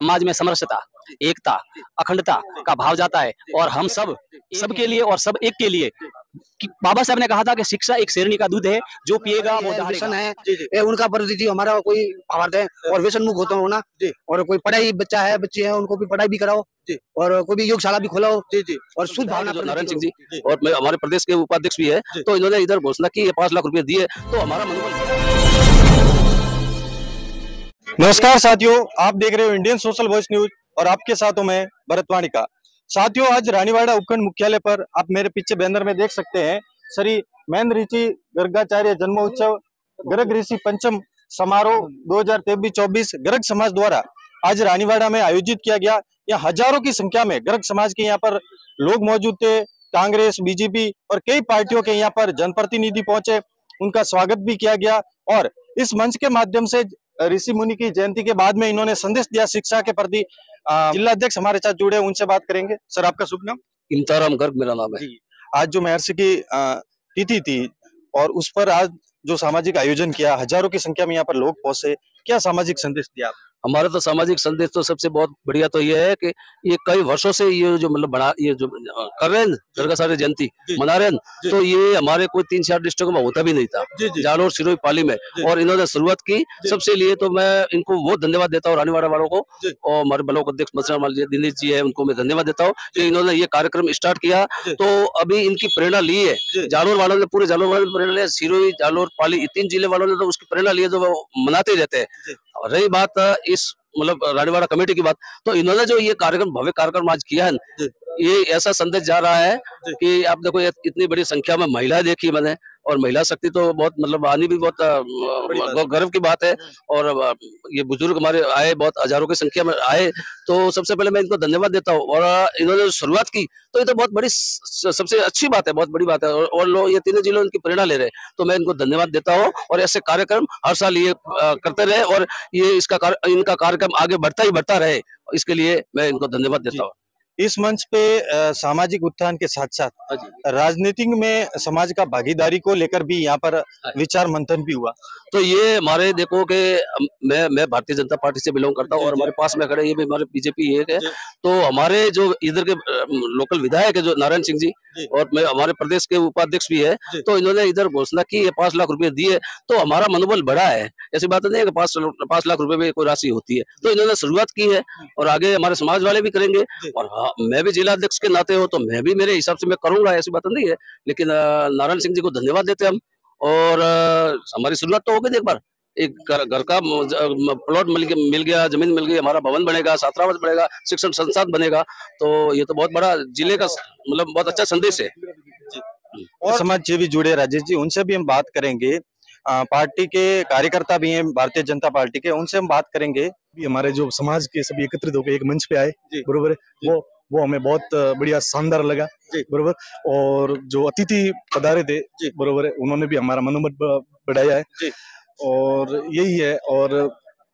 समाज में समरसता एकता अखंडता का भाव जाता है और हम सब सबके लिए और सब एक के लिए। बाबा साहब ने कहा था कि शिक्षा एक शेरनी का दूध है जो पिएगा वो दहाड़ेगा। है। ये उनका प्रति हमारा कोई भावार्थ है और व्यसन मुक्त होता हो ना। जी। और कोई पढ़ाई बच्चा है बच्चे हैं उनको भी पढ़ाई भी कराओ। और कोई भी योगशाला भी खोलाओ। जी जी। और शुद्ध भावना नारायण सिंह जी और हमारे प्रदेश के उपाध्यक्ष भी है तो इन्होंने इधर घोषणा की पाँच लाख रुपए दिए तो हमारा मनोबल नमस्कार साथियों, आप देख रहे हो इंडियन सोशल वॉइस न्यूज़ और आपके साथ हूँ मैं भरतवाणी का साथियों, आज रानीवाड़ा उपखंड मुख्यालय पर आप मेरे पीछे बैनर में देख सकते हैं, श्री महेंद्र ऋषि गर्गाचार्य जन्मोत्सव गर्ग ऋषि पंचम समारोह 2023-24 गर्ग समाज द्वारा आज रानीवाड़ा में आयोजित किया गया। यहाँ हज़ारों की संख्या में गर्ग समाज के यहाँ पर लोग मौजूद थे, कांग्रेस, बीजेपी और कई पार्टियों के यहाँ पर जनप्रतिनिधि पहुँचे, उनका स्वागत भी किया गया और इस मंच के माध्यम से ऋषि मुनि की जयंती के बाद में इन्होंने संदेश दिया शिक्षा के प्रति। जिला अध्यक्ष हमारे साथ जुड़े उनसे बात करेंगे। सर आपका शुभ नाम? इंताराम गर्ग मेरा नाम है। आज जो महर्षि की तिथि थी और उस पर आज जो सामाजिक आयोजन किया हज़ारों की संख्या में यहाँ पर लोग पहुँचे क्या सामाजिक संदेश दिया? हमारा तो सामाजिक संदेश तो सबसे बहुत बढ़िया तो ये है कि ये कई वर्षों से ये जो मतलब बना ये जो कर रहे हैं दुर्गा सारे जयंती मना रहे हैं तो ये हमारे कोई तीन चार डिस्ट्रिक्ट में होता भी नहीं था। जालोर सिरोही पाली में। और इन्होंने शुरुआत की। सबसे लिए तो मैं इनको वो धन्यवाद देता हूँ रानीवाड़ा वालों को। और हमारे ब्लॉक अध्यक्ष मसरा दिनेश जी है उनको मैं धन्यवाद देता हूँ कि इन्होंने ये कार्यक्रम स्टार्ट किया। तो अभी इनकी प्रेरणा ली है। जालोर वालों ने पूरे जालोर वालों ने प्रेरणा लिया सिरोही जालोर पाली तीन ज़िले वालों ने तो उसकी प्रेरणा ली है जो वो मनाते रहते हैं। और रही बात, इस मतलब रानीवाड़ा कमेटी की बात तो इन्होंने जो ये कार्यक्रम, भव्य कार्यक्रम आज किया है। ये ऐसा संदेश जा रहा है। कि आप देखो इतनी बड़ी संख्या में महिलाएँ देखी मैंने और महिला शक्ति तो बहुत मतलब आनी भी बहुत गर्व की बात है। और ये बुज़ुर्ग हमारे आए बहुत हज़ारों की संख्या में आए तो सबसे पहले मैं इनको धन्यवाद देता हूँ। और इन्होंने शुरुआत की तो ये तो बहुत बड़ी सबसे अच्छी बात है बहुत बड़ी बात है। और, और लोग ये तीनों जिलों इनकी प्रेरणा ले रहे हैं तो मैं इनको धन्यवाद देता हूँ और ऐसे कार्यक्रम हर साल ये करते रहे और ये इसका इनका कार्यक्रम आगे बढ़ता ही बढ़ता रहे इसके लिए मैं इनको धन्यवाद देता हूँ। इस मंच पे सामाजिक उत्थान के साथ साथ राजनीतिक में समाज का भागीदारी को लेकर भी यहाँ पर विचार मंथन भी हुआ। तो ये हमारे देखो कि मैं मैं भारतीय जनता पार्टी से बिलोंग करता हूँ और हमारे पास में खड़े ये भी हमारे बीजेपी एक है। तो हमारे जो इधर के लोकल विधायक है जो नारायण सिंह जी। और मैं हमारे प्रदेश के उपाध्यक्ष भी है तो इन्होंने इधर घोषणा की ये पाँच लाख रुपए दिए तो हमारा मनोबल बढ़ा है। ऐसी बात नहीं है कि पाँच पाँच लाख रुपए में कोई राशि होती है। तो इन्होंने शुरुआत की है और आगे हमारे समाज वाले भी करेंगे और हाँ, मैं भी जिला अध्यक्ष के नाते हो तो मैं भी मेरे हिसाब से मैं करूँगा ऐसी बात नहीं है। लेकिन नारायण सिंह जी को धन्यवाद देते हम। और हमारी शुरुआत तो हो गई एक बार। एक घर का ज- प्लॉट मिल गया मिल गया ज़मीन मिल गई हमारा भवन बनेगा छात्रावास बनेगा शिक्षण संस्थान बनेगा। तो ये तो बहुत बड़ा ज़िले का मतलब बहुत अच्छा संदेश है। और समाज सेवी जुड़े राजेश जी उनसे भी हम बात करेंगे। पार्टी के कार्यकर्ता भी हैं भारतीय जनता पार्टी के उनसे हम बात करेंगे। भी हमारे जो समाज के सभी एकत्रित होकर एक मंच पे आए जी। बरोबर है। वो वो हमें बहुत बढ़िया शानदार लगा बरबर और जो अतिथि पधारे थे। बरोबर है उन्होंने भी हमारा मनोमत बढ़ाया है जी। और यही है और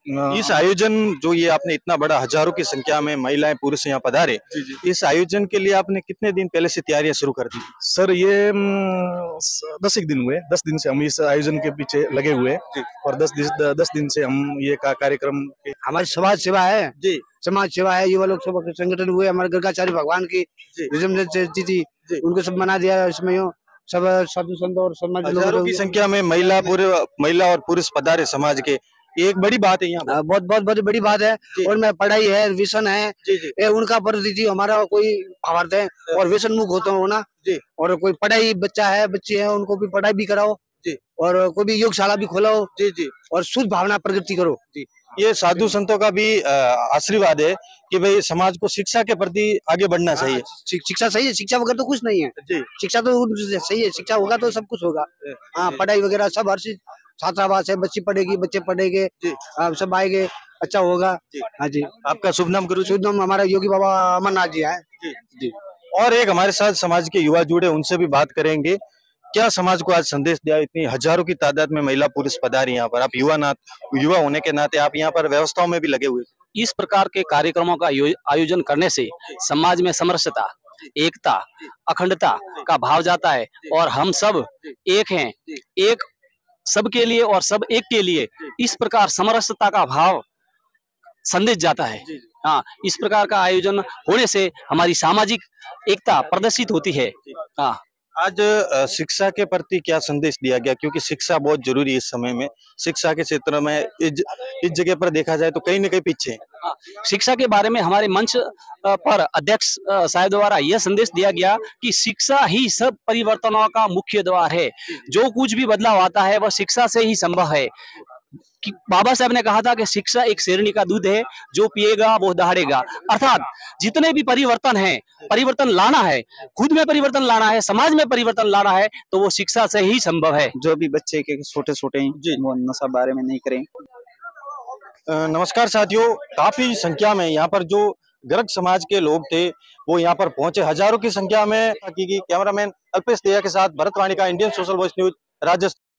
इस आयोजन जो ये आपने इतना बड़ा हज़ारों की संख्या में महिलाएँ पुरुष यहाँ पधारे इस आयोजन के लिए आपने कितने दिन पहले से तैयारियाँ शुरू कर दी सर ये दस एक दिन हुए दस दिन से हम इस आयोजन के पीछे लगे हुए और दस दिन दस दिन से हम ये का कार्यक्रम हमारी समाज सेवा है जी। समाज सेवा है युवा लोग सब संगठन हुए हमारे गर्गाचार्य भगवान की जी। जयंती थी जी। उनको सब मना दिया इसमें सब साधु संत और समाज की संख्या में महिला पूरे महिला और पुरुष पधारे समाज के ये एक बड़ी बात है यहाँ पर। हाँ, बहुत बहुत बड़ी बड़ी बात है। जी। और मैं पढ़ाई है व्यसन है। जी जी। ये उनका प्रति हमारा कोई भावार्थ है और व्यसन मुक्त होता हो ना। जी। और कोई पढ़ाई बच्चा है बच्चे हैं उनको भी पढ़ाई भी कराओ। जी। और कोई भी योगशाला भी खोलाओ। जी जी। और शुद्ध भावना प्रगति करो। जी। ये साधु संतों का भी आशीर्वाद है कि भाई समाज को शिक्षा के प्रति आगे बढ़ना चाहिए। हाँ, शिक्षा सही है शिक्षा वगैरह तो कुछ नहीं है। शिक्षा तो सही है शिक्षा होगा तो सब कुछ होगा। हाँ पढ़ाई वगैरह सब हर चीज़ छात्रावास है बच्ची पढ़ेगी बच्चे पढ़ेंगे जी। सब आएँगे अच्छा होगा। हाँ जी। आपका शुभ नाम गुरु जी? शुद्ध नाम हमारा योगी बाबा अमरनाथ जी है। और एक हमारे साथ समाज के युवा जुड़े उनसे भी बात करेंगे। क्या समाज को आज संदेश दिया इतनी हज़ारों की तादाद में महिला पुरुष पधारी यहाँ पर? आप युवा नाथ युवा होने के नाते आप यहाँ पर व्यवस्थाओं में भी लगे हुए। इस प्रकार के कार्यक्रमों का आयोजन करने से समाज में समरसता एकता अखंडता का भाव जाता है और हम सब एक हैं। एक सबके लिए और सब एक के लिए इस प्रकार समरसता का भाव संदेश जाता है। हाँ इस प्रकार का आयोजन होने से हमारी सामाजिक एकता प्रदर्शित होती है। हाँ। आज शिक्षा के प्रति क्या संदेश दिया गया? क्योंकि शिक्षा बहुत ज़रूरी है इस समय में। शिक्षा के क्षेत्र में इस इस जगह पर देखा जाए तो कहीं ना कहीं पीछे। शिक्षा के बारे में हमारे मंच पर अध्यक्ष साहब द्वारा यह संदेश दिया गया कि शिक्षा ही सब परिवर्तनों का मुख्य द्वार है। जो कुछ भी बदलाव आता है वह शिक्षा से ही संभव है। कि बाबा साहब ने कहा था कि शिक्षा एक शेरनी का दूध है जो पिएगा वो दहाड़ेगा। अर्थात जितने भी परिवर्तन है परिवर्तन लाना है खुद में परिवर्तन लाना है समाज में परिवर्तन लाना है तो वो शिक्षा से ही संभव है। जो भी बच्चे के छोटे छोटे नशा बारे में नहीं करें। नमस्कार साथियों। काफ़ी संख्या में यहाँ पर जो गर्ग समाज के लोग थे, वो यहाँ पर पहुँचे। हज़ारों की संख्या में कैमरामैन अल्पेश दया के साथ भरतवाणी का Indian social voice news Rajasthan.